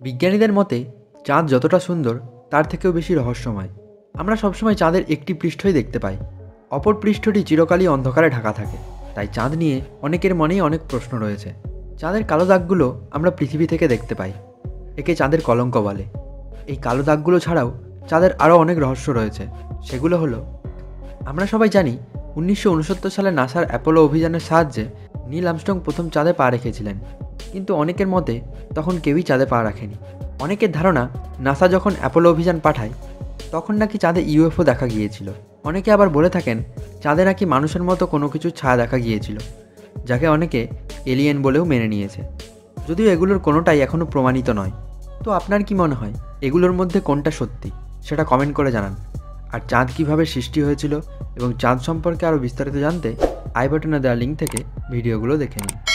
বিজ্ঞানীদের মতে, চাঁদ যতটা সুন্দর, তার থেকেও বেশি রহস্যময়। আমরা সবসময় চাঁদের একটি পৃষ্ঠই দেখতে পাই। অপর পৃষ্ঠটি চিরকালই অন্ধকারে ঢাকা থাকে। তাই চাঁদ নিয়ে অনেকের মনেই অনেক প্রশ্ন রয়েছে। চাঁদের কালো দাগগুলো আমরা পৃথিবী থেকে দেখতে পাই। একে চাঁদের কলঙ্ক বলে। এই কালো দাগগুলো ছাড়াও চাঁদের আরও অনেক রহস্য রয়েছে। সেগুলো হলো, আমরা সবাই জানি উনিশশো উনসত্তর সালে নাসার অ্যাপোলো অভিযানের সাহায্যে নীল আমস্টং প্রথম চাঁদে পা রেখেছিলেন। কিন্তু অনেকের মতে তখন কেউই চাঁদে পা রাখেনি। অনেকের ধারণা, নাসা যখন অ্যাপোলো অভিযান পাঠায়, তখন নাকি চাঁদে ইউএফও দেখা গিয়েছিল। অনেকে আবার বলে থাকেন, চাঁদে নাকি মানুষের মতো কোনো কিছু ছায়া দেখা গিয়েছিল, যাকে অনেকে এলিয়েন বলেও মেনে নিয়েছে। যদিও এগুলোর কোনোটাই এখনও প্রমাণিত নয়। তো আপনার কি মনে হয়, এগুলোর মধ্যে কোনটা সত্যি? সেটা কমেন্ট করে জানান। আর চাঁদ কীভাবে সৃষ্টি হয়েছিল এবং চাঁদ সম্পর্কে আরও বিস্তারিত জানতে, আই বাটনে দেওয়া লিঙ্ক থেকে ভিডিওগুলো দেখে নিন।